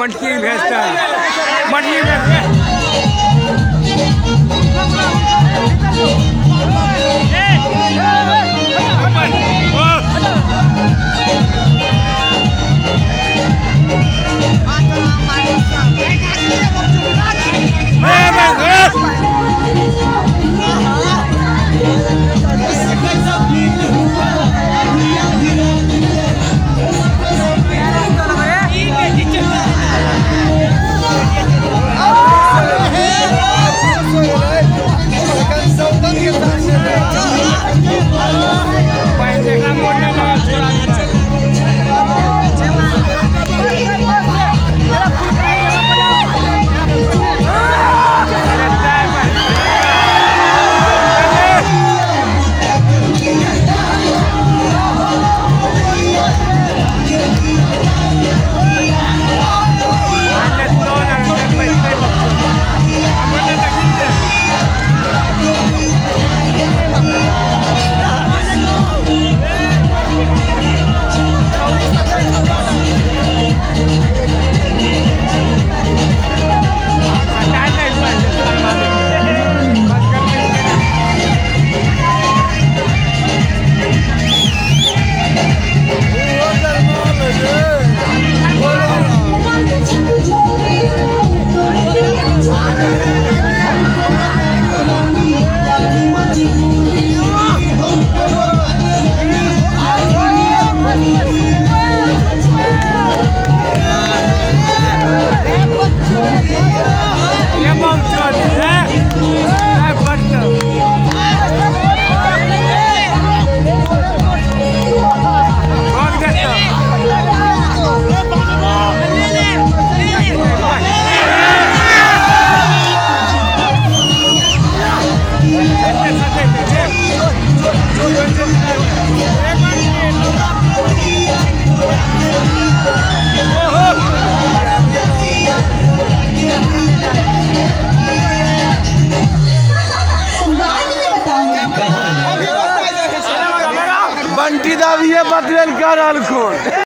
मटकी भेजता मटकी भेजता ஆளுக்கும்